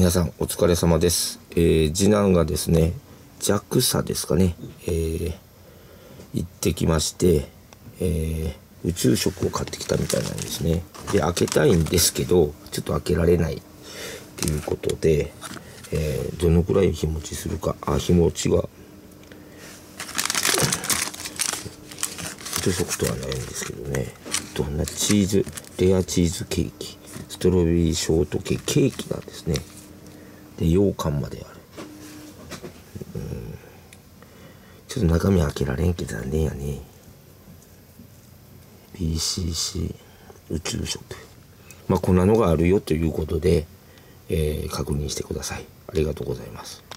皆さんお疲れ様です。えー次男がですね、JAXA ですかね、えー行ってきまして、えー宇宙食を買ってきたみたいなんですね。で、開けたいんですけど、ちょっと開けられないっていうことで、えーどのくらい日持ちするか、あ、日持ちが、宇宙食とはないんですけどね、どんなチーズ、レアチーズケーキ、ストロベリーショートケーキ、ケーキなんですね。で羊羹まである。うん。ちょっと中身開けられんけど残念やね。BCC 宇宙食。まあこんなのがあるよということで、えー確認してください。ありがとうございます。